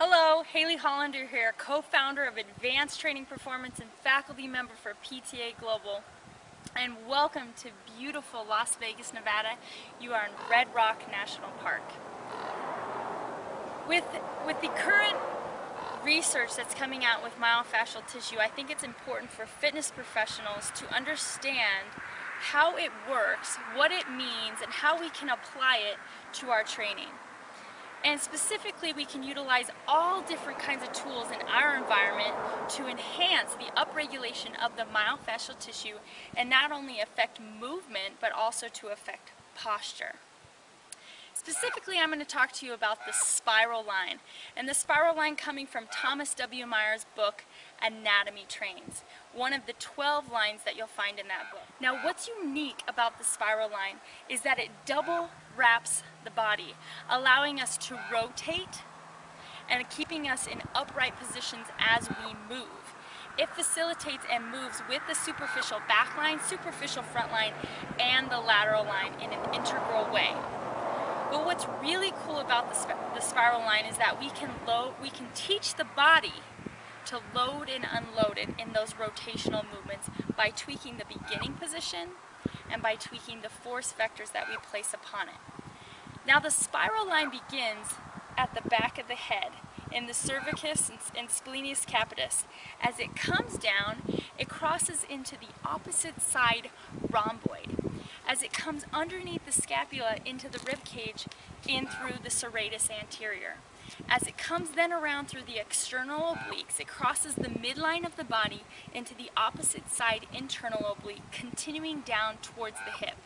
Hello, Hayley Hollander here, co-founder of Advanced Training Performance and faculty member for PTA Global. And welcome to beautiful Las Vegas, Nevada. You are in Red Rock National Park. With, with the current research that's coming out with myofascial tissue, I think it's important for fitness professionals to understand how it works, what it means, and how we can apply it to our training. And specifically, we can utilize all different kinds of tools in our environment to enhance the upregulation of the myofascial tissue and not only affect movement, but also to affect posture. Specifically, I'm going to talk to you about the spiral line. And the spiral line coming from Thomas W. Myers' book, Anatomy Trains. One of the 12 lines that you'll find in that book. Now, what's unique about the spiral line is that it double wraps the body, allowing us to rotate and keeping us in upright positions as we move. It facilitates and moves with the superficial back line, superficial front line, and the lateral line in an integral way. But what's really cool about the, sp the spiral line is that we can load, we can teach the body to load and unload it in those rotational movements by tweaking the beginning position and by tweaking the force vectors that we place upon it. Now the spiral line begins at the back of the head in the cervicis and splenius capitis. As it comes down, it crosses into the opposite side rhomboid. As it comes underneath the scapula into the rib cage in through the serratus anterior. As it comes then around through the external obliques, it crosses the midline of the body into the opposite side internal oblique, continuing down towards the hip.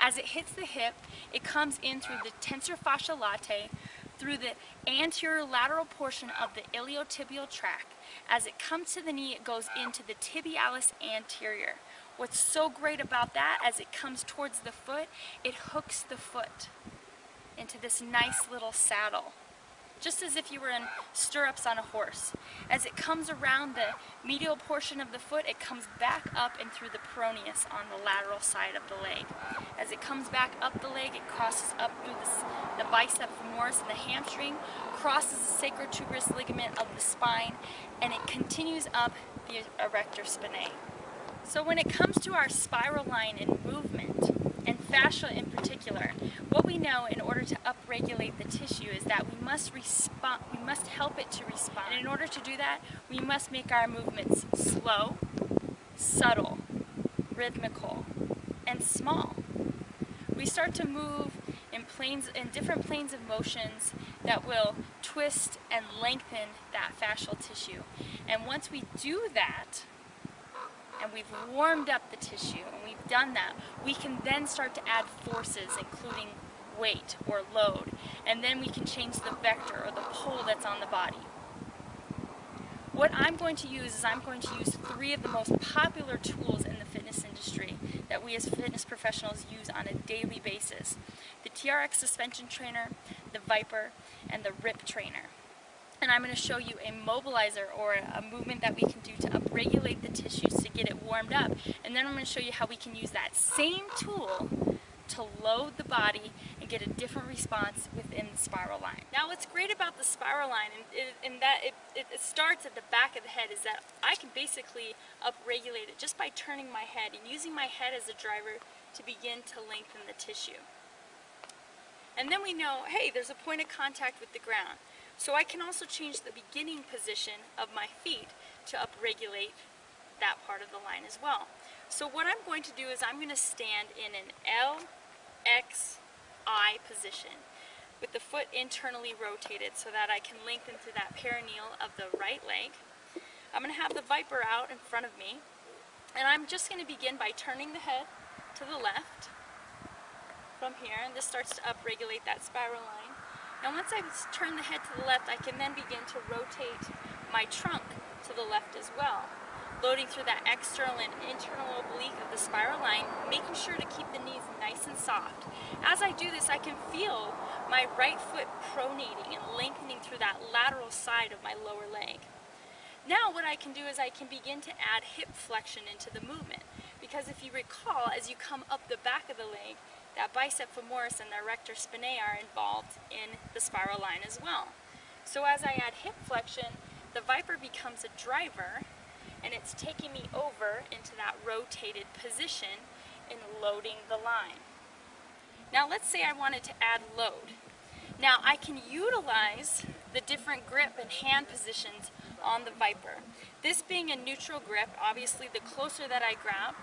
As it hits the hip, it comes in through the tensor fascia latae, through the anterior lateral portion of the iliotibial tract. As it comes to the knee, it goes into the tibialis anterior. What's so great about that, as it comes towards the foot, it hooks the foot into this nice little saddle just as if you were in stirrups on a horse. As it comes around the medial portion of the foot, it comes back up and through the peroneus on the lateral side of the leg. As it comes back up the leg, it crosses up through the, the bicep femoris and the hamstring, crosses the sacrotuberous ligament of the spine, and it continues up the erector spinae. So when it comes to our spiral line in movement, and fascia in particular, what we know in order to upregulate the tissue is that we must respond, we must help it to respond. And in order to do that, we must make our movements slow, subtle, rhythmical, and small. We start to move in planes in different planes of motions that will twist and lengthen that fascial tissue. And once we do that, and we've warmed up the tissue and we've done that, we can then start to add forces, including weight or load, and then we can change the vector or the pull that's on the body. What I'm going to use is I'm going to use three of the most popular tools in the fitness industry that we as fitness professionals use on a daily basis. The TRX suspension trainer, the ViPR, and the RIP trainer and I'm going to show you a mobilizer or a movement that we can do to upregulate the tissues to get it warmed up. And then I'm going to show you how we can use that same tool to load the body and get a different response within the spiral line. Now what's great about the spiral line and, in that it, it starts at the back of the head is that I can basically upregulate it just by turning my head and using my head as a driver to begin to lengthen the tissue. And then we know, hey, there's a point of contact with the ground. So I can also change the beginning position of my feet to upregulate that part of the line as well. So what I'm going to do is I'm going to stand in an L, X, I position with the foot internally rotated so that I can lengthen through that peroneal of the right leg. I'm going to have the ViPR out in front of me and I'm just going to begin by turning the head to the left from here and this starts to upregulate that spiral line. Now once I turn the head to the left, I can then begin to rotate my trunk to the left as well, loading through that external and internal oblique of the spiral line, making sure to keep the knees nice and soft. As I do this, I can feel my right foot pronating and lengthening through that lateral side of my lower leg. Now what I can do is I can begin to add hip flexion into the movement. Because if you recall, as you come up the back of the leg, that bicep femoris and the erector spinae are involved in the spiral line as well. So as I add hip flexion, the ViPR becomes a driver and it's taking me over into that rotated position in loading the line. Now let's say I wanted to add load. Now I can utilize the different grip and hand positions on the ViPR. This being a neutral grip, obviously the closer that I grab,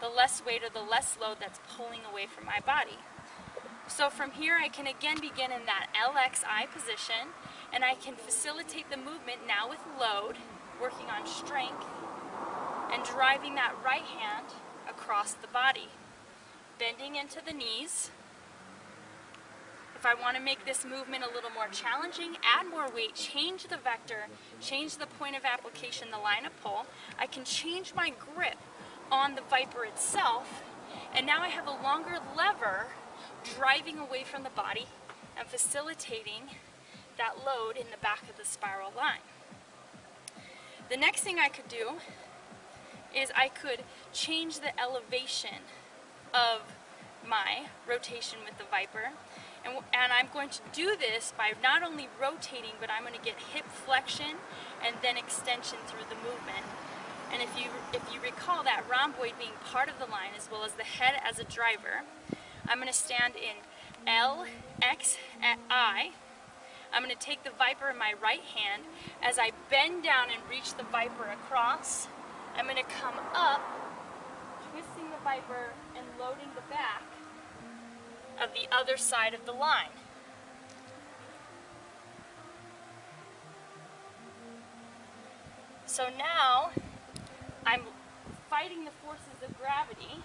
the less weight or the less load that's pulling away from my body. So from here I can again begin in that LXI position and I can facilitate the movement now with load, working on strength and driving that right hand across the body. Bending into the knees. If I want to make this movement a little more challenging, add more weight, change the vector, change the point of application, the line of pull, I can change my grip on the ViPR itself, and now I have a longer lever driving away from the body and facilitating that load in the back of the spiral line. The next thing I could do is I could change the elevation of my rotation with the ViPR. And, and I'm going to do this by not only rotating, but I'm going to get hip flexion and then extension through the movement. And if you, if you recall that rhomboid being part of the line as well as the head as a driver, I'm going to stand in L, X, I. I'm going to take the ViPR in my right hand. As I bend down and reach the ViPR across, I'm going to come up, twisting the ViPR and loading the back of the other side of the line. So now fighting the forces of gravity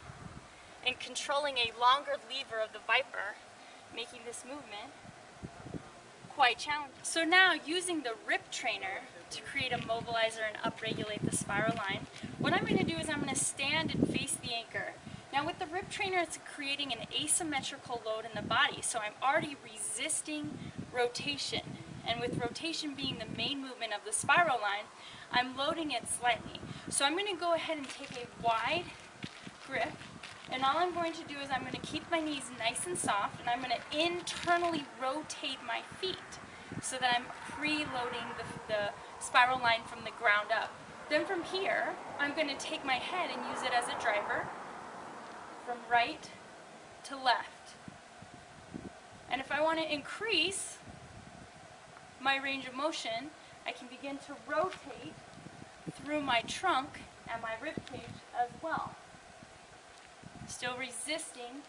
and controlling a longer lever of the ViPR, making this movement quite challenging. So now using the rip trainer to create a mobilizer and upregulate the spiral line, what I'm going to do is I'm going to stand and face the anchor. Now with the rip trainer it's creating an asymmetrical load in the body, so I'm already resisting rotation. And with rotation being the main movement of the spiral line, I'm loading it slightly. So I'm going to go ahead and take a wide grip and all I'm going to do is I'm going to keep my knees nice and soft and I'm going to internally rotate my feet so that I'm preloading the, the spiral line from the ground up. Then from here, I'm going to take my head and use it as a driver from right to left. And if I want to increase my range of motion, I can begin to rotate through my trunk and my rib cage as well still resisting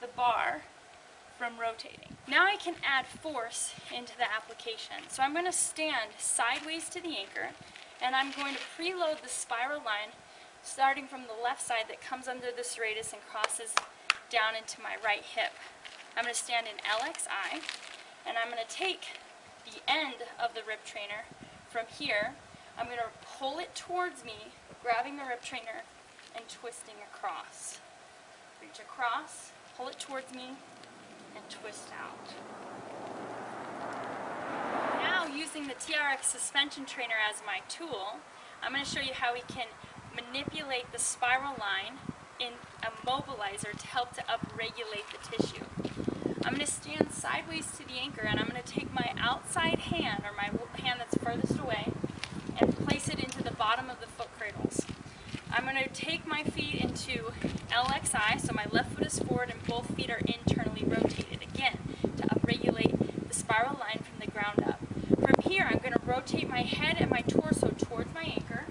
the bar from rotating. Now I can add force into the application. So I'm going to stand sideways to the anchor and I'm going to preload the spiral line starting from the left side that comes under the serratus and crosses down into my right hip. I'm going to stand in LXI and I'm going to take the end of the RIP trainer from here. I'm going to pull it towards me, grabbing the RIP trainer and twisting across. Reach across, pull it towards me, and twist out. Now using the TRX suspension trainer as my tool, I'm going to show you how we can manipulate the spiral line in a mobilizer to help to upregulate the tissue. I'm going to stand sideways to the anchor and I'm going to take my outside hand, or my hand that's furthest away, and place it into the bottom of the foot cradles. I'm going to take my feet into LXI, so my left foot is forward and both feet are internally rotated. Again, to upregulate the spiral line from the ground up. From here, I'm going to rotate my head and my torso towards my anchor,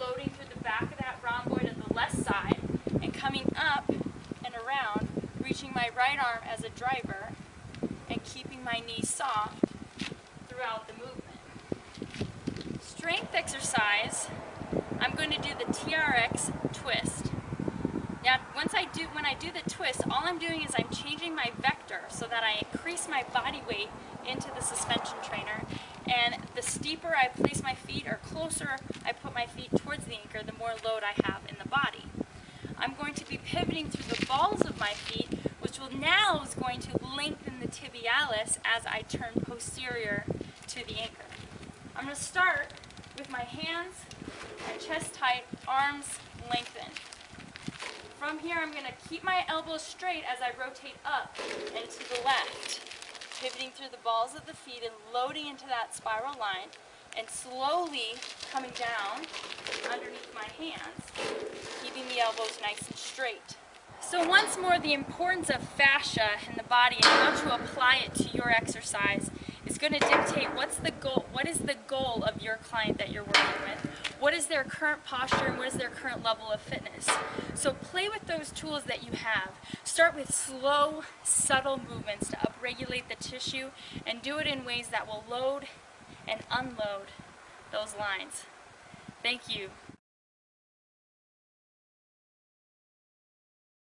loading through the back of that rhomboid on the left side, and coming up and around, reaching my right arm as a driver, and keeping my knees soft throughout the movement. Strength exercise I'm going to do the TRX twist. Now, once I do, when I do the twist, all I'm doing is I'm changing my vector so that I increase my body weight into the suspension trainer. And the steeper I place my feet or closer I put my feet towards the anchor, the more load I have in the body. I'm going to be pivoting through the balls of my feet, which will now is going to lengthen the tibialis as I turn posterior to the anchor. I'm going to start with my hands my chest tight, arms lengthened. From here, I'm going to keep my elbows straight as I rotate up and to the left. pivoting through the balls of the feet and loading into that spiral line and slowly coming down underneath my hands, keeping the elbows nice and straight. So once more, the importance of fascia in the body and how to apply it to your exercise is going to dictate what's the goal, what is the goal of your client that you're working with. What is their current posture and what is their current level of fitness? So play with those tools that you have. Start with slow, subtle movements to upregulate the tissue and do it in ways that will load and unload those lines. Thank you.